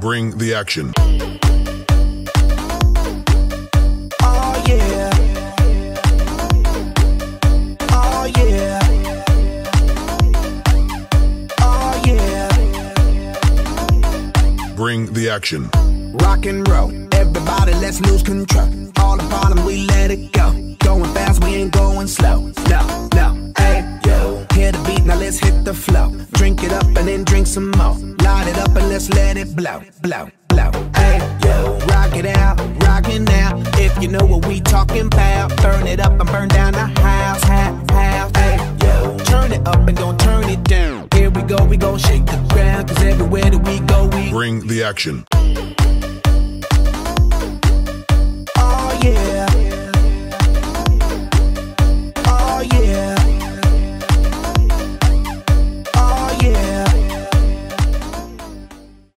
Bring the action. Oh yeah. Oh yeah. Oh yeah. Bring the action. Rock and roll. Everybody, let's lose control. All the problem, we let it go. It up and then drink some more. Light it up and let's let it blow, blow, blow. Hey, yo. Rock it out, rock it now. If you know what we talking about, burn it up and burn down the house, house, house. Hey, yo. Turn it up and don't turn it down. Here we go, we gon' shake the ground. Cause everywhere that we go, we Bring the action.